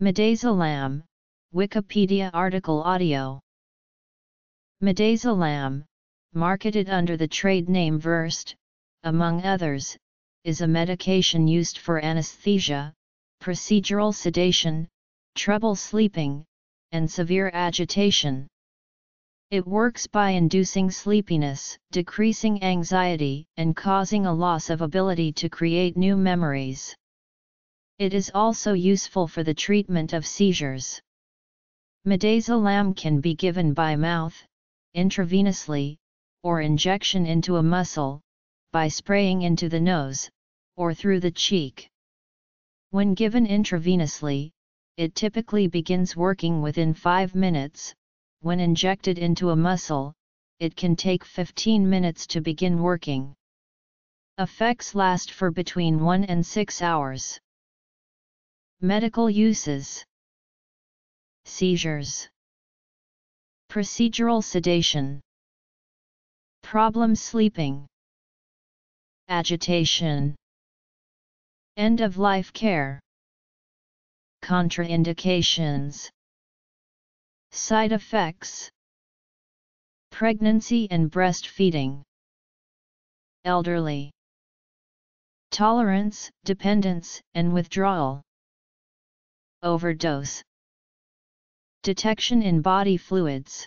Midazolam, Wikipedia article audio. Midazolam, marketed under the trade name Versed, among others, is a medication used for anesthesia, procedural sedation, trouble sleeping, and severe agitation. It works by inducing sleepiness, decreasing anxiety, and causing a loss of ability to create new memories. It is also useful for the treatment of seizures. Midazolam can be given by mouth, intravenously, or injection into a muscle, by spraying into the nose, or through the cheek. When given intravenously, it typically begins working within 5 minutes, when injected into a muscle, it can take 15 minutes to begin working. Effects last for between 1 and 6 hours. Medical uses. Seizures. Procedural sedation. Problem sleeping. Agitation. End of life care. Contraindications. Side effects. Pregnancy and breastfeeding. Elderly. Tolerance, dependence, and withdrawal Overdose. Detection in body fluids.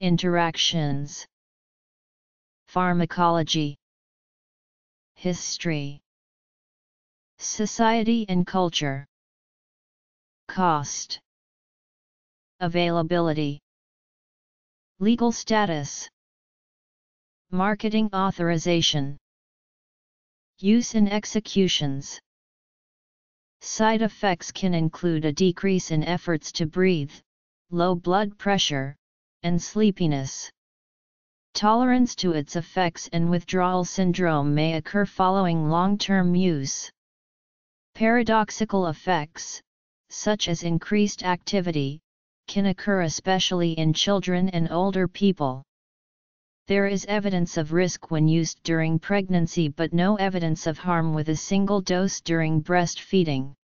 Interactions. Pharmacology. History. Society and culture. Cost. Availability. Legal status. Marketing authorization. Use in executions Side effects can include a decrease in efforts to breathe, low blood pressure, and sleepiness. Tolerance to its effects and withdrawal syndrome may occur following long-term use. Paradoxical effects, such as increased activity, can occur especially in children and older people. There is evidence of risk when used during pregnancy but no evidence of harm with a single dose during breastfeeding.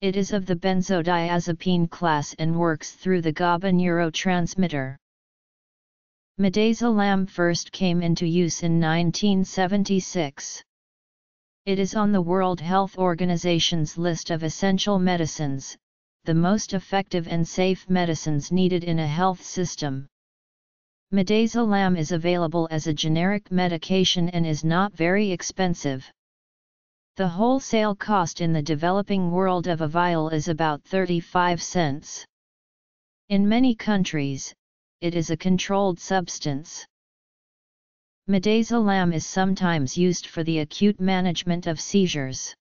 It is of the benzodiazepine class and works through the GABA neurotransmitter. Midazolam first came into use in 1976. It is on the World Health Organization's list of essential medicines, the most effective and safe medicines needed in a health system. Midazolam is available as a generic medication and is not very expensive. The wholesale cost in the developing world of a vial is about 35 cents. In many countries, it is a controlled substance. Midazolam is sometimes used for the acute management of seizures.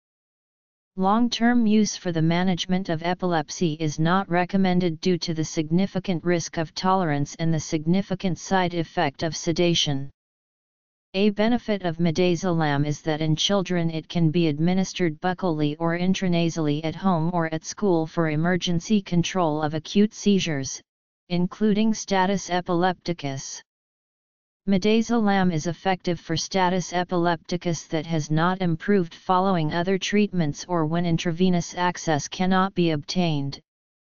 Long-term use for the management of epilepsy is not recommended due to the significant risk of tolerance and the significant side effect of sedation. A benefit of midazolam is that in children it can be administered buccally or intranasally at home or at school for emergency control of acute seizures, including status epilepticus. Midazolam is effective for status epilepticus that has not improved following other treatments or when intravenous access cannot be obtained,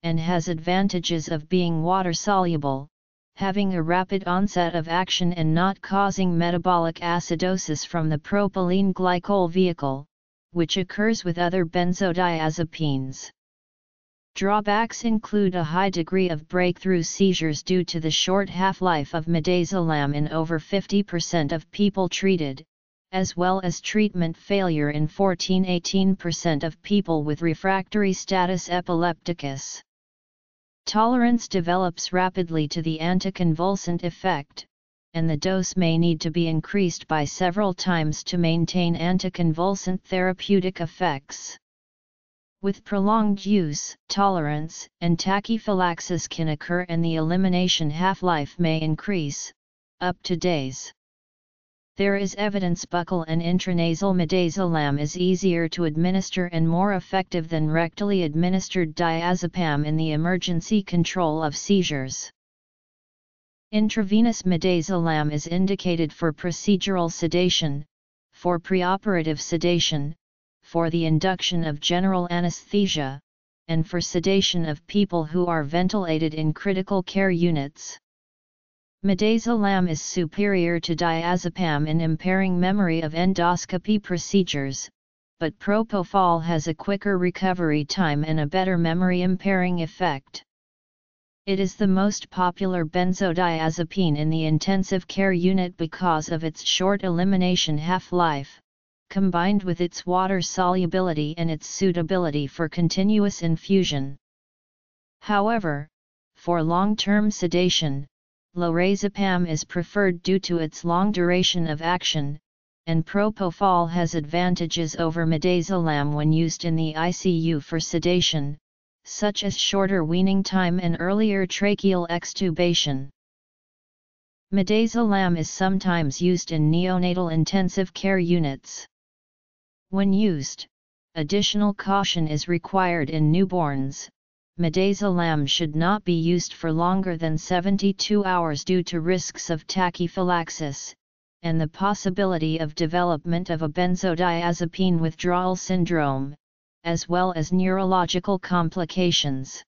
and has advantages of being water-soluble, having a rapid onset of action and not causing metabolic acidosis from the propylene glycol vehicle, which occurs with other benzodiazepines. Drawbacks include a high degree of breakthrough seizures due to the short half-life of midazolam in over 50% of people treated, as well as treatment failure in 14-18% of people with refractory status epilepticus. Tolerance develops rapidly to the anticonvulsant effect, and the dose may need to be increased by several times to maintain anticonvulsant therapeutic effects. With prolonged use, tolerance and tachyphylaxis can occur and the elimination half-life may increase, up to days. There is evidence buccal and intranasal midazolam is easier to administer and more effective than rectally administered diazepam in the emergency control of seizures. Intravenous midazolam is indicated for procedural sedation, for preoperative sedation, for the induction of general anesthesia, and for sedation of people who are ventilated in critical care units. Midazolam is superior to diazepam in impairing memory of endoscopy procedures, but propofol has a quicker recovery time and a better memory impairing effect. It is the most popular benzodiazepine in the intensive care unit because of its short elimination half-life, combined with its water solubility and its suitability for continuous infusion. However, for long-term sedation, lorazepam is preferred due to its long duration of action, and propofol has advantages over midazolam when used in the ICU for sedation, such as shorter weaning time and earlier tracheal extubation. Midazolam is sometimes used in neonatal intensive care units. When used, additional caution is required in newborns. Midazolam should not be used for longer than 72 hours due to risks of tachyphylaxis, and the possibility of development of a benzodiazepine withdrawal syndrome, as well as neurological complications.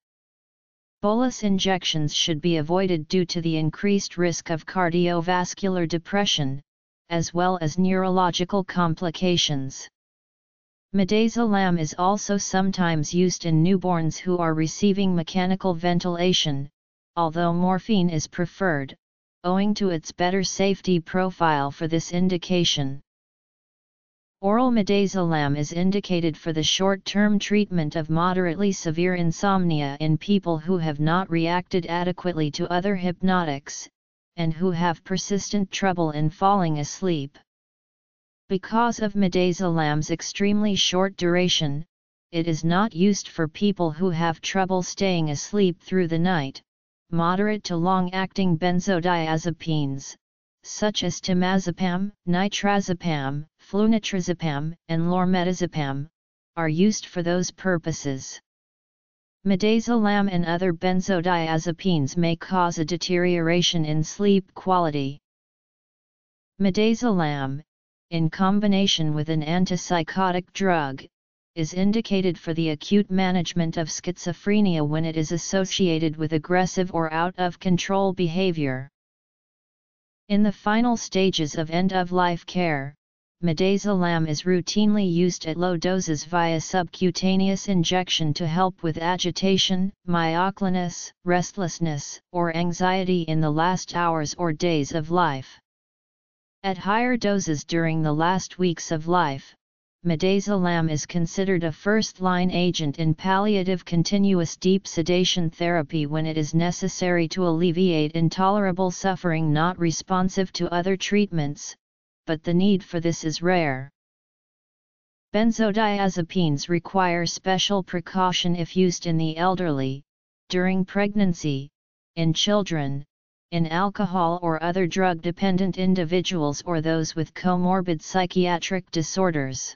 Bolus injections should be avoided due to the increased risk of cardiovascular depression, as well as neurological complications. Midazolam is also sometimes used in newborns who are receiving mechanical ventilation, although morphine is preferred, owing to its better safety profile for this indication. Oral midazolam is indicated for the short-term treatment of moderately severe insomnia in people who have not reacted adequately to other hypnotics, and who have persistent trouble in falling asleep. Because of midazolam's extremely short duration, it is not used for people who have trouble staying asleep through the night. Moderate to long-acting benzodiazepines, such as temazepam, nitrazepam, flunitrazepam, and lormetazepam, are used for those purposes. Midazolam and other benzodiazepines may cause a deterioration in sleep quality. Midazolam, in combination with an antipsychotic drug, is indicated for the acute management of schizophrenia when it is associated with aggressive or out-of-control behavior. In the final stages of end-of-life care, midazolam is routinely used at low doses via subcutaneous injection to help with agitation, myoclonus, restlessness, or anxiety in the last hours or days of life. At higher doses during the last weeks of life, midazolam is considered a first-line agent in palliative continuous deep sedation therapy when it is necessary to alleviate intolerable suffering not responsive to other treatments, but the need for this is rare. Benzodiazepines require special precaution if used in the elderly, during pregnancy, in children, in alcohol or other drug-dependent individuals or those with comorbid psychiatric disorders.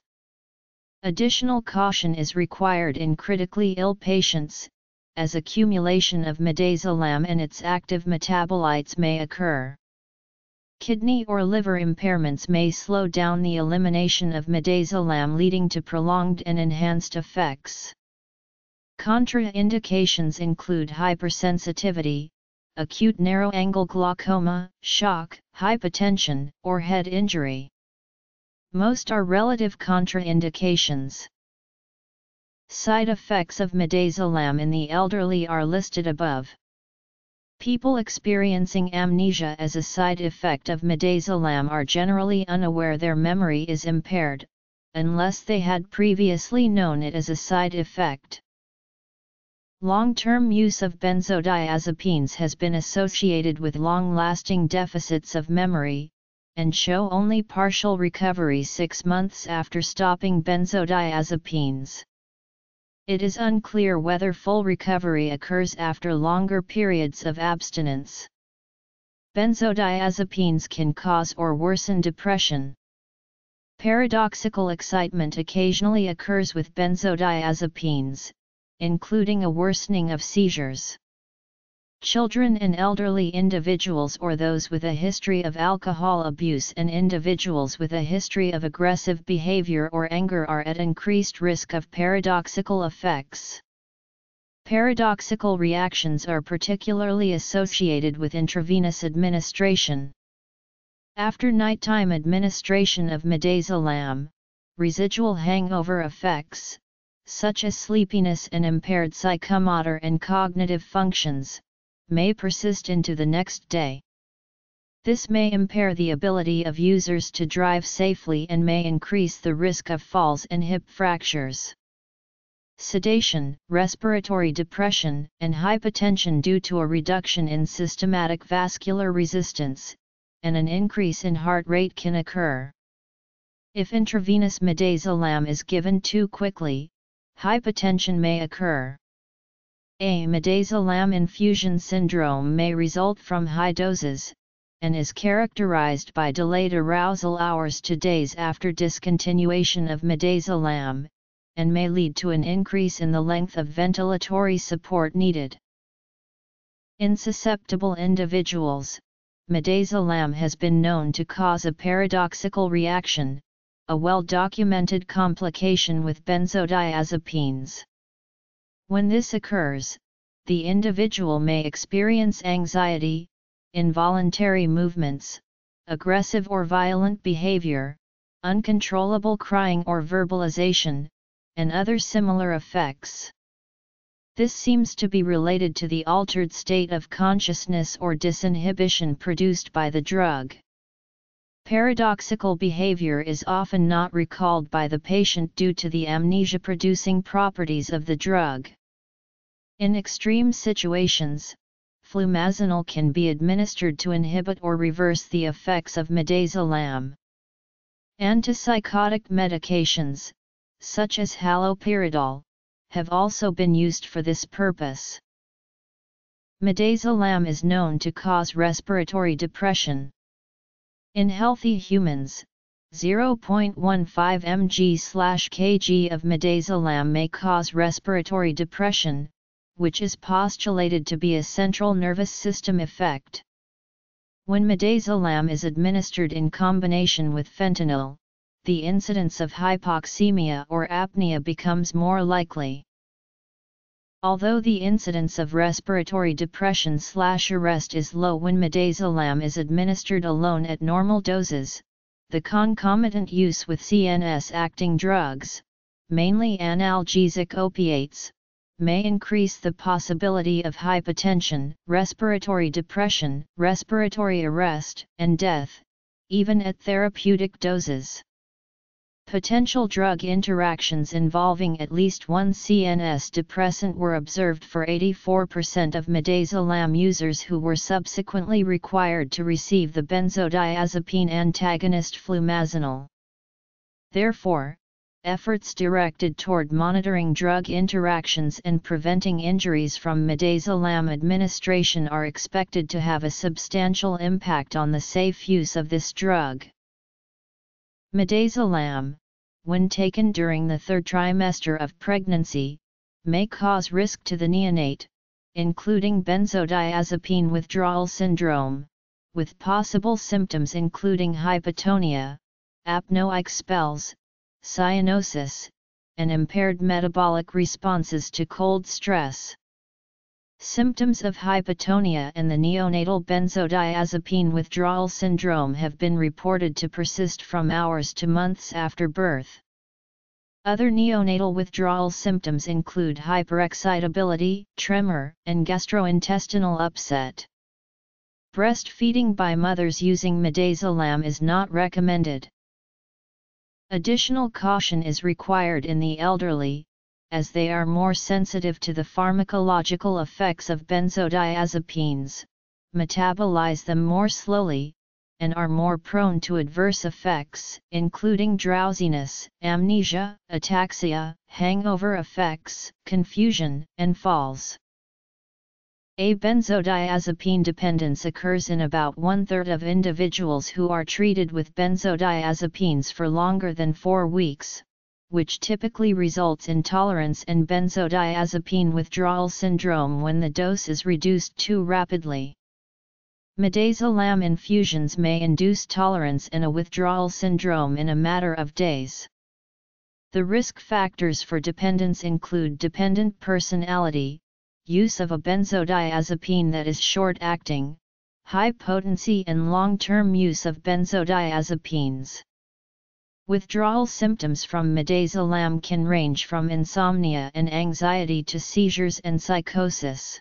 Additional caution is required in critically ill patients, as accumulation of midazolam and its active metabolites may occur. Kidney or liver impairments may slow down the elimination of midazolam leading to prolonged and enhanced effects. Contraindications include hypersensitivity, acute narrow-angle glaucoma, shock, hypotension, or head injury. Most are relative contraindications. Side effects of midazolam in the elderly are listed above. People experiencing amnesia as a side effect of midazolam are generally unaware their memory is impaired, unless they had previously known it as a side effect. Long-term use of benzodiazepines has been associated with long-lasting deficits of memory, and show only partial recovery six months after stopping benzodiazepines. It is unclear whether full recovery occurs after longer periods of abstinence. Benzodiazepines can cause or worsen depression. Paradoxical excitement occasionally occurs with benzodiazepines, including a worsening of seizures. Children and elderly individuals or those with a history of alcohol abuse and individuals with a history of aggressive behavior or anger are at increased risk of paradoxical effects. Paradoxical reactions are particularly associated with intravenous administration. After nighttime administration of midazolam, residual hangover effects, such as sleepiness and impaired psychomotor and cognitive functions, may persist into the next day. This may impair the ability of users to drive safely and may increase the risk of falls and hip fractures sedation, respiratory depression, and hypotension due to a reduction in systematic vascular resistance, and an increase in heart rate can occur. If intravenous midazolam is given too quickly, hypotension may occur. A midazolam infusion syndrome may result from high doses, and is characterized by delayed arousal hours to days after discontinuation of midazolam, and may lead to an increase in the length of ventilatory support needed. In susceptible individuals, midazolam has been known to cause a paradoxical reaction, a well-documented complication with benzodiazepines. When this occurs, the individual may experience anxiety, involuntary movements, aggressive or violent behavior, uncontrollable crying or verbalization, and other similar effects. This seems to be related to the altered state of consciousness or disinhibition produced by the drug. Paradoxical behavior is often not recalled by the patient due to the amnesia-producing properties of the drug. In extreme situations, flumazenil can be administered to inhibit or reverse the effects of midazolam. Antipsychotic medications, such as haloperidol, have also been used for this purpose. Midazolam is known to cause respiratory depression. In healthy humans, 0.15 mg/kg of midazolam may cause respiratory depression, which is postulated to be a central nervous system effect. When midazolam is administered in combination with fentanyl, the incidence of hypoxemia or apnea becomes more likely. Although the incidence of respiratory depression slash arrest is low when midazolam is administered alone at normal doses, the concomitant use with CNS-acting drugs, mainly analgesic opiates, may increase the possibility of hypotension, respiratory depression, respiratory arrest, and death, even at therapeutic doses. Potential drug interactions involving at least one CNS depressant were observed for 84% of midazolam users who were subsequently required to receive the benzodiazepine antagonist flumazenil. Therefore, efforts directed toward monitoring drug interactions and preventing injuries from midazolam administration are expected to have a substantial impact on the safe use of this drug. Midazolam, when taken during the third trimester of pregnancy, may cause risk to the neonate, including benzodiazepine withdrawal syndrome, with possible symptoms including hypotonia, apnoeic spells, cyanosis, and impaired metabolic responses to cold stress. Symptoms of hypotonia and the neonatal benzodiazepine withdrawal syndrome have been reported to persist from hours to months after birth. Other neonatal withdrawal symptoms include hyperexcitability, tremor, and gastrointestinal upset. Breastfeeding by mothers using midazolam is not recommended. Additional caution is required in the elderly, as they are more sensitive to the pharmacological effects of benzodiazepines, metabolize them more slowly, and are more prone to adverse effects, including drowsiness, amnesia, ataxia, hangover effects, confusion, and falls. A benzodiazepine dependence occurs in about one-third of individuals who are treated with benzodiazepines for longer than four weeks, which typically results in tolerance and benzodiazepine withdrawal syndrome when the dose is reduced too rapidly. Midazolam infusions may induce tolerance and a withdrawal syndrome in a matter of days. The risk factors for dependence include dependent personality, use of a benzodiazepine that is short-acting, high potency and long-term use of benzodiazepines. Withdrawal symptoms from midazolam can range from insomnia and anxiety to seizures and psychosis.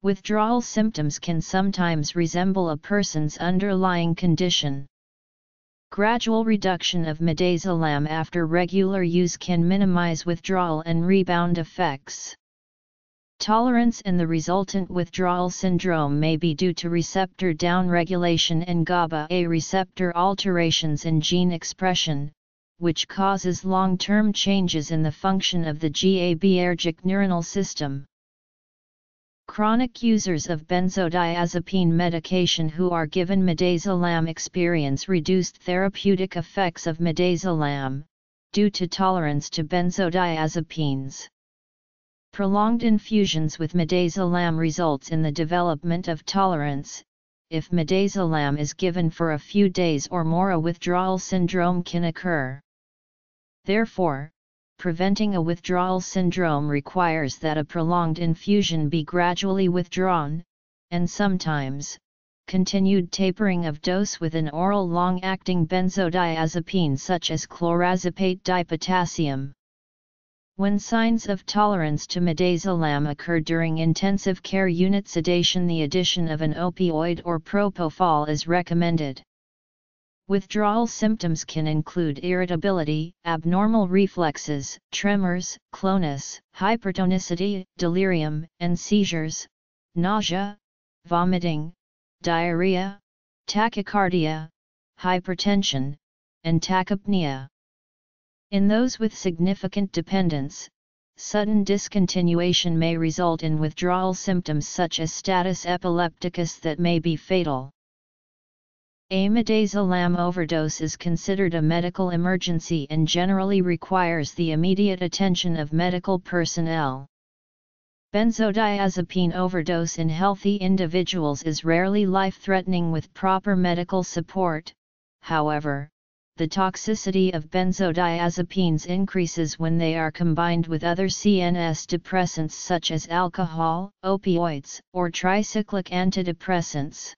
Withdrawal symptoms can sometimes resemble a person's underlying condition. Gradual reduction of midazolam after regular use can minimize withdrawal and rebound effects. Tolerance and the resultant withdrawal syndrome may be due to receptor downregulation and GABA-A receptor alterations in gene expression, which causes long-term changes in the function of the GABAergic neuronal system. Chronic users of benzodiazepine medication who are given midazolam experience reduced therapeutic effects of midazolam, due to tolerance to benzodiazepines. Prolonged infusions with midazolam results in the development of tolerance. If midazolam is given for a few days or more a withdrawal syndrome can occur. Therefore, preventing a withdrawal syndrome requires that a prolonged infusion be gradually withdrawn, and sometimes, continued tapering of dose with an oral long-acting benzodiazepine such as clorazepate dipotassium. When signs of tolerance to midazolam occur during intensive care unit sedation the addition of an opioid or propofol is recommended. Withdrawal symptoms can include irritability, abnormal reflexes, tremors, clonus, hypertonicity, delirium, and seizures, nausea, vomiting, diarrhea, tachycardia, hypertension, and tachypnea. In those with significant dependence, sudden discontinuation may result in withdrawal symptoms such as status epilepticus that may be fatal. A midazolam overdose is considered a medical emergency and generally requires the immediate attention of medical personnel. Benzodiazepine overdose in healthy individuals is rarely life-threatening with proper medical support, however, the toxicity of benzodiazepines increases when they are combined with other CNS depressants such as alcohol, opioids, or tricyclic antidepressants.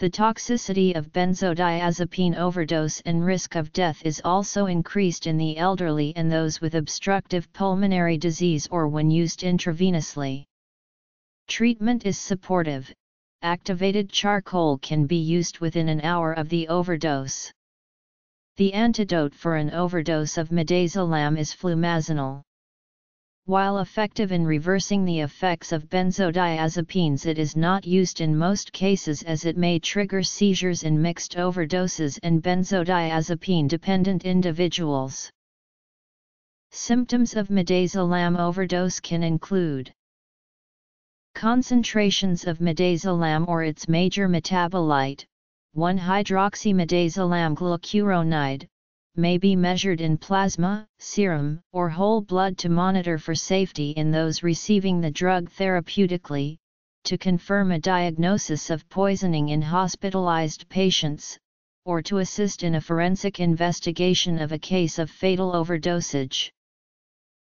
The toxicity of benzodiazepine overdose and risk of death is also increased in the elderly and those with obstructive pulmonary disease or when used intravenously. Treatment is supportive. Activated charcoal can be used within an hour of the overdose. The antidote for an overdose of midazolam is flumazenil. While effective in reversing the effects of benzodiazepines it is not used in most cases as it may trigger seizures in mixed overdoses and benzodiazepine-dependent individuals. Symptoms of midazolam overdose can include Concentrations of midazolam or its major metabolite, 1-hydroxymidazolam glucuronide, may be measured in plasma, serum, or whole blood to monitor for safety in those receiving the drug therapeutically, to confirm a diagnosis of poisoning in hospitalized patients, or to assist in a forensic investigation of a case of fatal overdosage.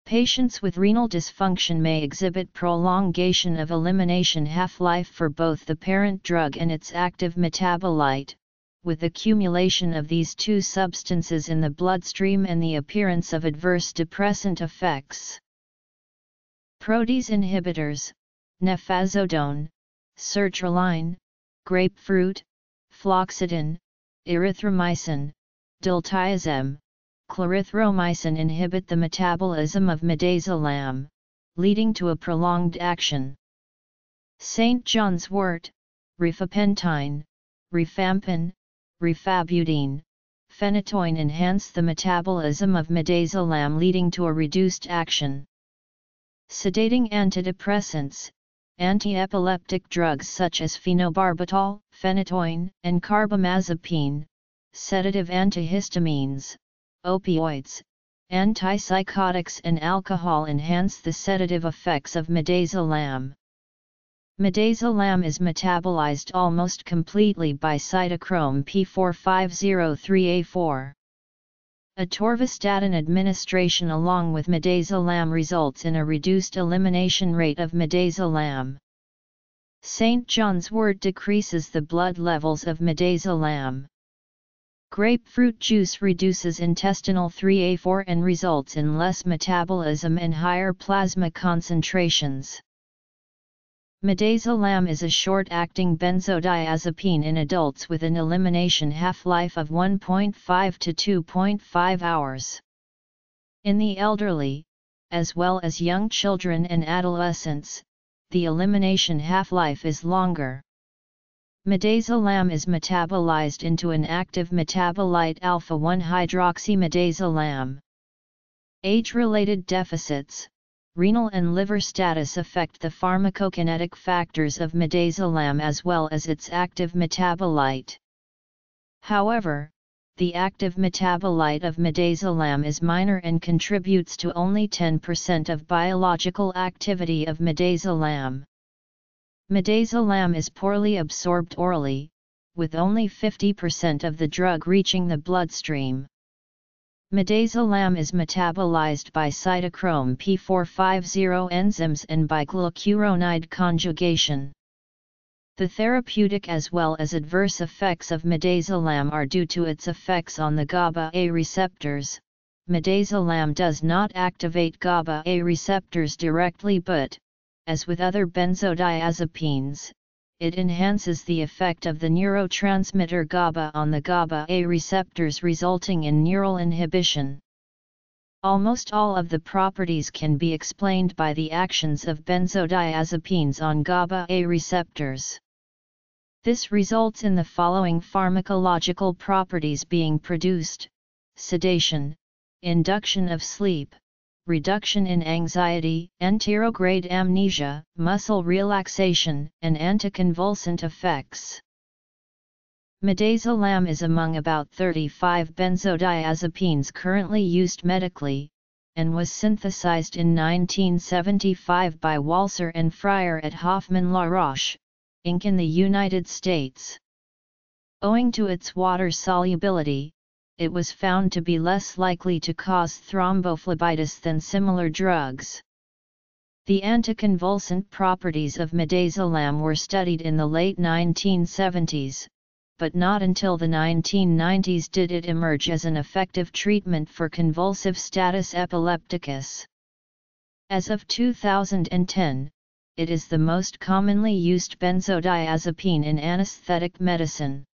Patients with renal dysfunction may exhibit prolongation of elimination half-life for both the parent drug and its active metabolite, with accumulation of these two substances in the bloodstream and the appearance of adverse depressant effects. Protease inhibitors, nefazodone, sertraline, grapefruit, fluoxetine, erythromycin, diltiazem, clarithromycin inhibit the metabolism of midazolam, leading to a prolonged action. St. John's wort, rifapentine, rifampin, rifabutin, phenytoin enhance the metabolism of midazolam leading to a reduced action. Sedating antidepressants, anti-epileptic drugs such as phenobarbital, phenytoin, and carbamazepine, sedative antihistamines, opioids, antipsychotics and alcohol enhance the sedative effects of midazolam. Midazolam is metabolized almost completely by cytochrome P4503A4. Atorvastatin administration along with midazolam results in a reduced elimination rate of midazolam. St. John's wort decreases the blood levels of midazolam. Grapefruit juice reduces intestinal 3A4 and results in less metabolism and higher plasma concentrations. Midazolam is a short-acting benzodiazepine in adults with an elimination half-life of 1.5 to 2.5 hours. In the elderly, as well as young children and adolescents, the elimination half-life is longer. Midazolam is metabolized into an active metabolite alpha-1-hydroxymidazolam. Age-related deficits, renal and liver status affect the pharmacokinetic factors of midazolam as well as its active metabolite. However, the active metabolite of midazolam is minor and contributes to only 10% of biological activity of midazolam. Midazolam is poorly absorbed orally, with only 50% of the drug reaching the bloodstream. Midazolam is metabolized by cytochrome P450 enzymes and by glucuronide conjugation. The therapeutic as well as adverse effects of midazolam are due to its effects on the GABA-A receptors. Midazolam does not activate GABA-A receptors directly but, as with other benzodiazepines, it enhances the effect of the neurotransmitter GABA on the GABA-A receptors resulting in neural inhibition. Almost all of the properties can be explained by the actions of benzodiazepines on GABA-A receptors. This results in the following pharmacological properties being produced, sedation, induction of sleep, reduction in anxiety, anterograde amnesia, muscle relaxation, and anticonvulsant effects. Midazolam is among about 35 benzodiazepines currently used medically, and was synthesized in 1975 by Walser and Fryer at Hoffmann La Roche, Inc. in the United States. Owing to its water solubility, it was found to be less likely to cause thrombophlebitis than similar drugs. The anticonvulsant properties of midazolam were studied in the late 1970s, but not until the 1990s did it emerge as an effective treatment for convulsive status epilepticus. As of 2010, it is the most commonly used benzodiazepine in anesthetic medicine.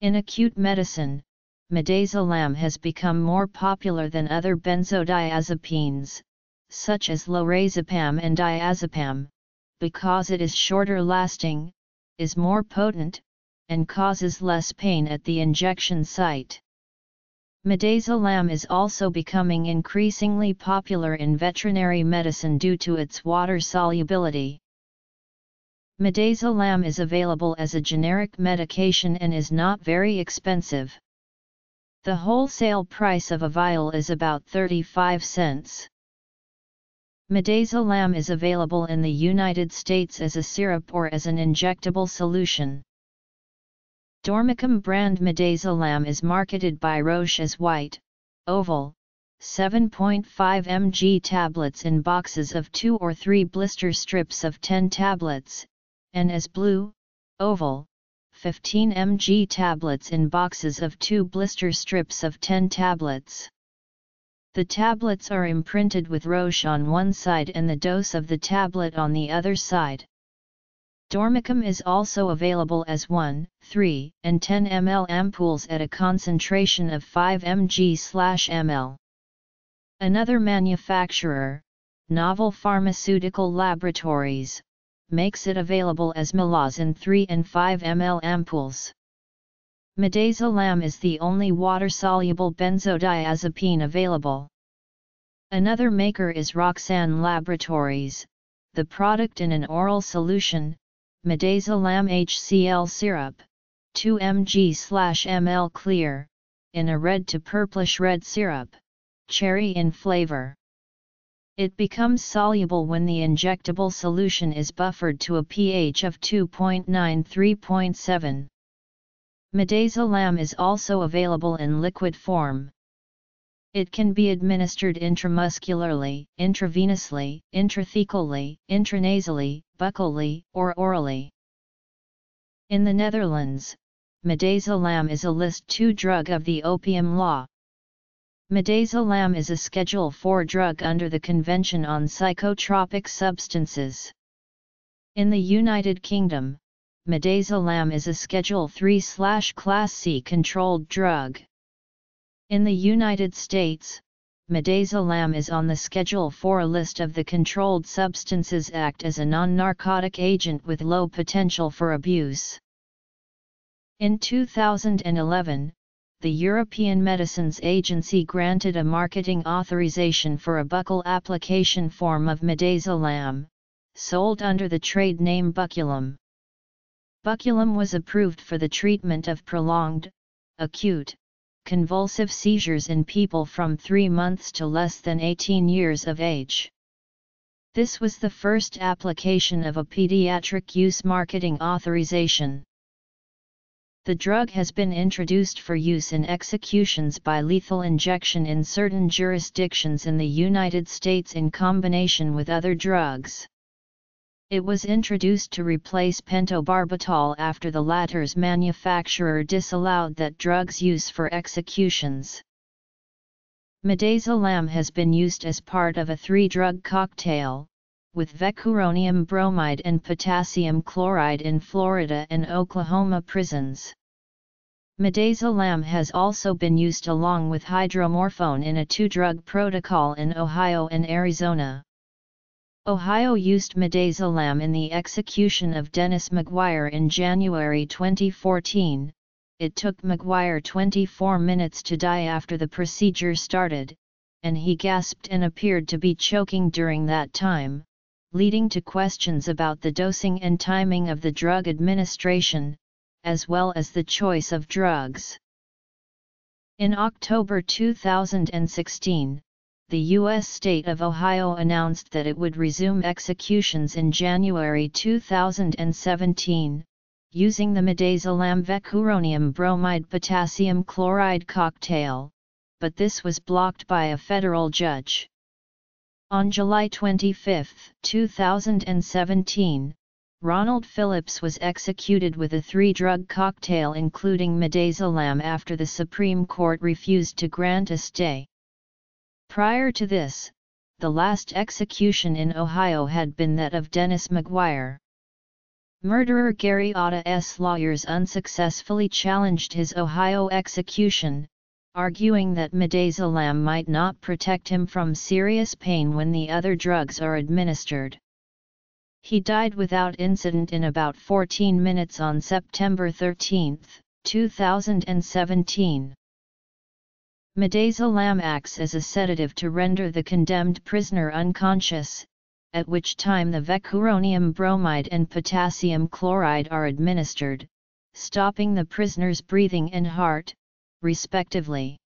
In acute medicine, midazolam has become more popular than other benzodiazepines, such as lorazepam and diazepam, because it is shorter lasting, is more potent, and causes less pain at the injection site. Midazolam is also becoming increasingly popular in veterinary medicine due to its water solubility. Midazolam is available as a generic medication and is not very expensive. The wholesale price of a vial is about 35 cents. Midazolam is available in the United States as a syrup or as an injectable solution. Dormicum brand midazolam is marketed by Roche as white, oval, 7.5 mg tablets in boxes of 2 or 3 blister strips of 10 tablets, and as blue, oval, 15 mg tablets in boxes of 2 blister strips of 10 tablets. The tablets are imprinted with Roche on one side and the dose of the tablet on the other side. Dormicum is also available as 1, 3, and 10 ml ampoules at a concentration of 5 mg/ml. Another manufacturer, Novell Pharmaceutical Laboratories, makes it available as Milaz in 3 and 5 ml ampoules. Midazolam is the only water-soluble benzodiazepine available. Another maker is Roxane Laboratories, the product in an oral solution, midazolam HCl syrup, 2 mg/ml clear, in a red to purplish red syrup, cherry in flavor. It becomes soluble when the injectable solution is buffered to a pH of 2.93.7. Midazolam is also available in liquid form. It can be administered intramuscularly, intravenously, intrathecally, intranasally, buccally, or orally. In the Netherlands, midazolam is a List 2 drug of the opium law. Midazolam is a Schedule 4 drug under the Convention on Psychotropic Substances. In the United Kingdom, midazolam is a Schedule 3-Class C controlled drug. In the United States, midazolam is on the Schedule 4 list of the Controlled Substances Act as a non-narcotic agent with low potential for abuse. In 2011, the European Medicines Agency granted a marketing authorization for a buccal application form of midazolam, sold under the trade name Buccolam. Buccolam was approved for the treatment of prolonged, acute, convulsive seizures in people from 3 months to less than 18 years of age. This was the first application of a pediatric use marketing authorization. The drug has been introduced for use in executions by lethal injection in certain jurisdictions in the United States in combination with other drugs. It was introduced to replace pentobarbital after the latter's manufacturer disallowed that drug's use for executions. Midazolam has been used as part of a three-drug cocktail, with vecuronium bromide and potassium chloride in Florida and Oklahoma prisons. Midazolam has also been used along with hydromorphone in a two-drug protocol in Ohio and Arizona. Ohio used midazolam in the execution of Dennis McGuire in January 2014. It took McGuire 24 minutes to die after the procedure started, and he gasped and appeared to be choking during that time, leading to questions about the dosing and timing of the drug administration, as well as the choice of drugs. In October 2016, the U.S. state of Ohio announced that it would resume executions in January 2017, using the midazolam vecuronium bromide potassium chloride cocktail, but this was blocked by a federal judge. On July 25, 2017, Ronald Phillips was executed with a three-drug cocktail including midazolam after the Supreme Court refused to grant a stay. Prior to this, the last execution in Ohio had been that of Dennis McGuire. Murderer Gary Otte's lawyers unsuccessfully challenged his Ohio execution, arguing that midazolam might not protect him from serious pain when the other drugs are administered. He died without incident in about 14 minutes on September 13, 2017. Midazolam acts as a sedative to render the condemned prisoner unconscious, at which time the vecuronium bromide and potassium chloride are administered, stopping the prisoner's breathing and heart, respectively.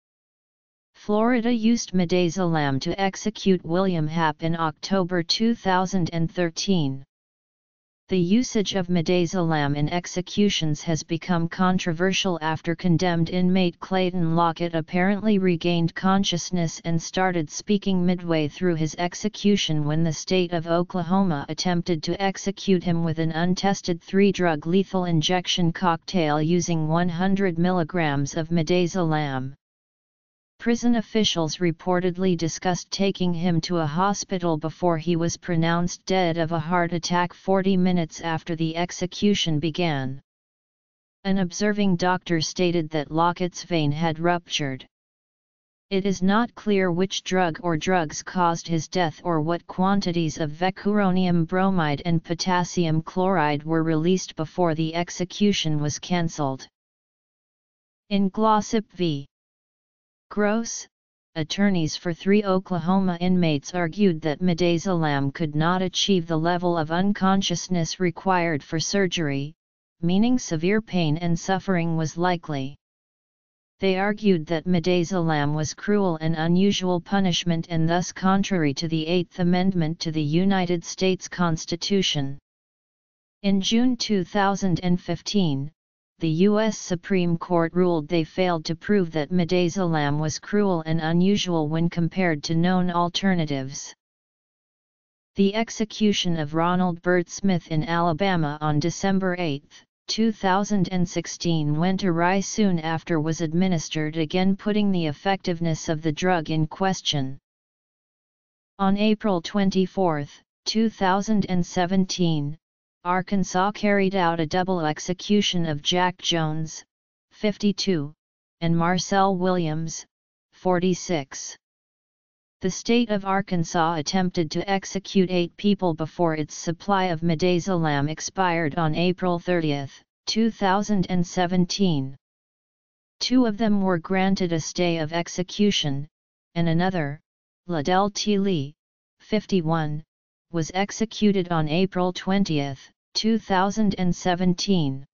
Florida used midazolam to execute William Happ in October 2013. The usage of midazolam in executions has become controversial after condemned inmate Clayton Lockett apparently regained consciousness and started speaking midway through his execution when the state of Oklahoma attempted to execute him with an untested three-drug lethal injection cocktail using 100 milligrams of midazolam. Prison officials reportedly discussed taking him to a hospital before he was pronounced dead of a heart attack 40 minutes after the execution began. An observing doctor stated that Lockett's vein had ruptured. It is not clear which drug or drugs caused his death or what quantities of vecuronium bromide and potassium chloride were released before the execution was cancelled. In Glossip v. Gross, attorneys for three Oklahoma inmates argued that midazolam could not achieve the level of unconsciousness required for surgery, meaning severe pain and suffering was likely. They argued that midazolam was cruel and unusual punishment and thus contrary to the Eighth Amendment to the United States Constitution. In June 2015, the U.S. Supreme Court ruled they failed to prove that midazolam was cruel and unusual when compared to known alternatives. The execution of Ronald Bert Smith in Alabama on December 8, 2016 went awry soon after was administered again putting the effectiveness of the drug in question. On April 24, 2017, Arkansas carried out a double execution of Jack Jones, 52, and Marcel Williams, 46. The state of Arkansas attempted to execute eight people before its supply of midazolam expired on April 30, 2017. Two of them were granted a stay of execution, and another, Ledell T. Lee, 51, was executed on April 20, 2017.